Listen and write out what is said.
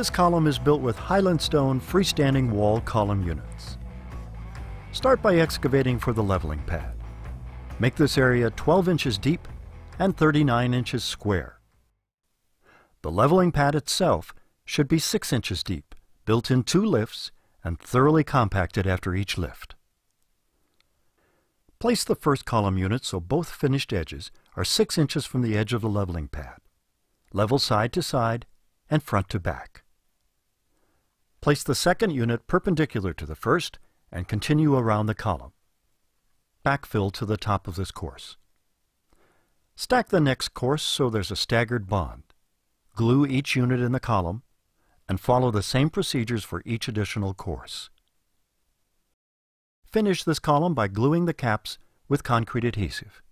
This column is built with Highland Stone freestanding wall column units. Start by excavating for the leveling pad. Make this area 12 inches deep and 39 inches square. The leveling pad itself should be 6 inches deep, built in two lifts, and thoroughly compacted after each lift. Place the first column unit so both finished edges are 6 inches from the edge of the leveling pad. Level side to side and front to back. Place the second unit perpendicular to the first and continue around the column. Backfill to the top of this course. Stack the next course so there's a staggered bond. Glue each unit in the column and follow the same procedures for each additional course. Finish this column by gluing the caps with concrete adhesive.